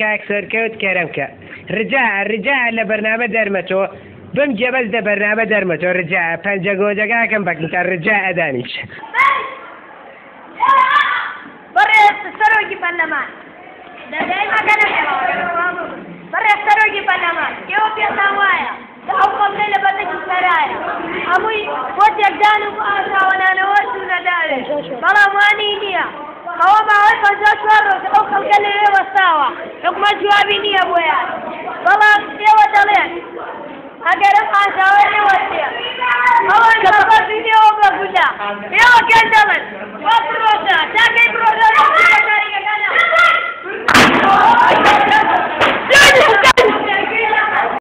کاک سەرکەوت کەرەمکە ڕجا ڕجا لە بەرنامە دەرمەچۆ بم جێبەز دە بەرنامە دەرمەچۆ ڕجا پەنجە گۆجەگاکەم بەکنکە ڕجا ئەدانیش سەرۆکی پەرلەمان بەڕێ سەرۆکی پەرلەمان ئێوە پێتان وایە ئەو قەبلەی لە بەندێکی سەرایە هەمووی بۆ تێکدان و ئاساوانانەوە سوونەداوێت بەڵام وانی نییە ئەوە باوەی پەنجا چوار ڕۆژ ئەو मछुआ भी नहीं अब यार बाबा ते वो चले अगर पास आवे ने वो ते हवा का पति ने वो पूछा ये क्या तो चले